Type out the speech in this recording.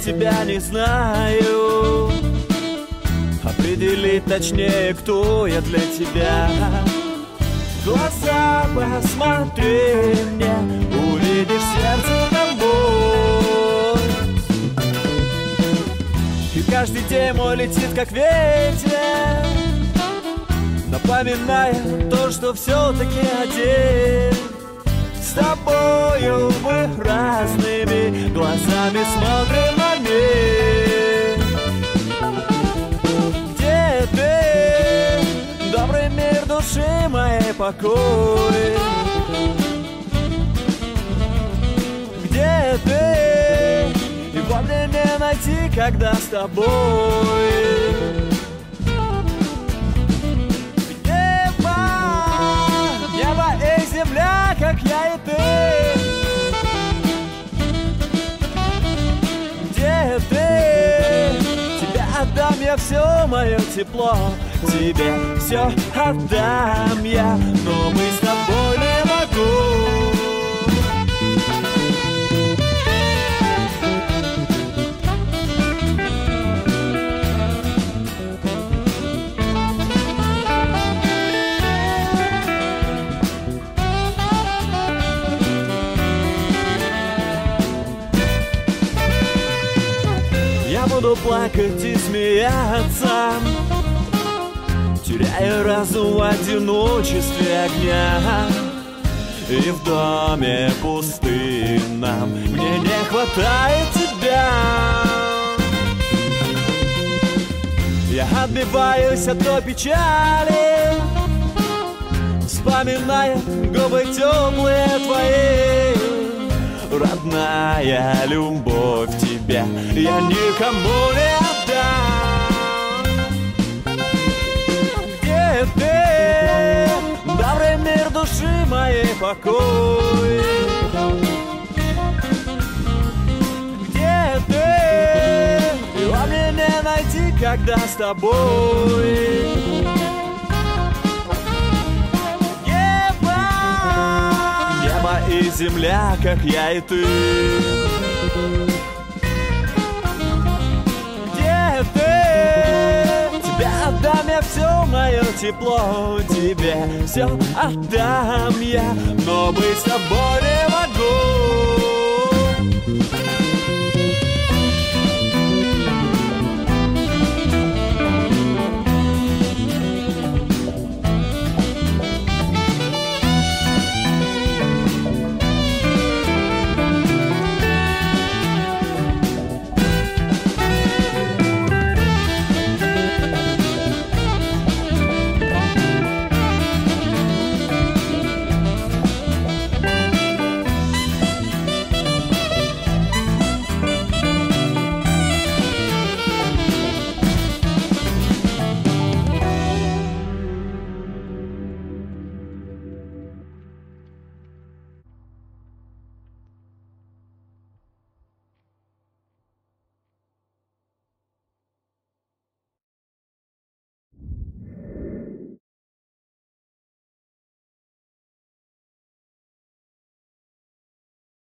тебя не знаю. Определить точнее, кто я для тебя. Глаза посмотри мне Увидишь сердце домой И каждый день мой летит как ветер Напоминая то, что все-таки один. С тобою мы разными глазами смотрим на мир. Где ты, добрый мир души моей покой. Где ты, его мне не найти, когда с тобой все мое тепло. Тебе все отдам я Но мы с тобой буду плакать и смеяться Теряя разум в одиночестве огня. И в доме пустынном Мне не хватает тебя. Я отбиваюсь от той печали Вспоминая губы теплые твои. Родная любовь тебя я никому не отдам. Где ты, добрый мир души моей покой. Где ты, его мне не найти, когда с тобой? И земля, как я и ты. Тепло, тебе все отдам я, но мы с тобой.